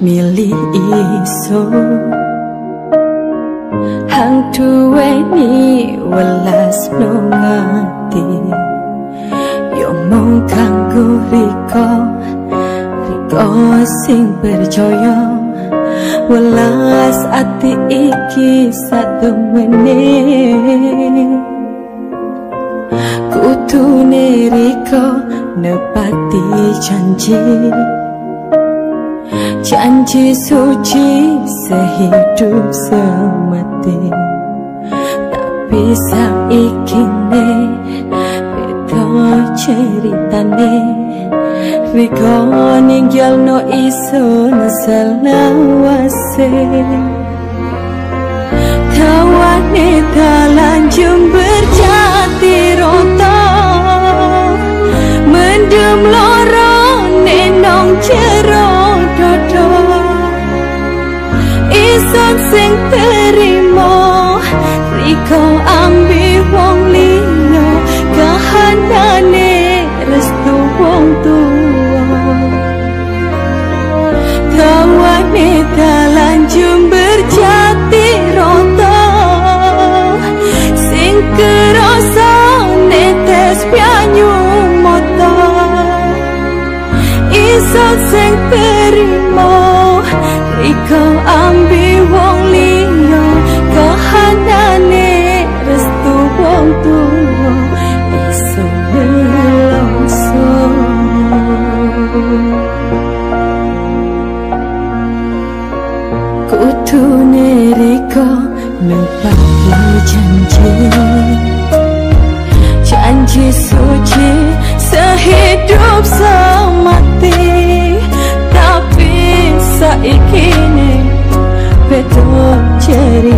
milih iso. Hang tuwe ni welas no ngati yo mong kanggo riko riko sing percaya welas ati iki satu menit kutu neriko nepati janji Janji suci sehidup semati Tapi saikine Beda ceritane Riko ninggal no iso selawase Tawane talanjung berjati Ikaw ang biwang liyo Kahanane Restuwang tuwo Isang bilang solo Kutunir ikaw Nagpatu janji Janji suci Sehidup saya saikini beto ceritane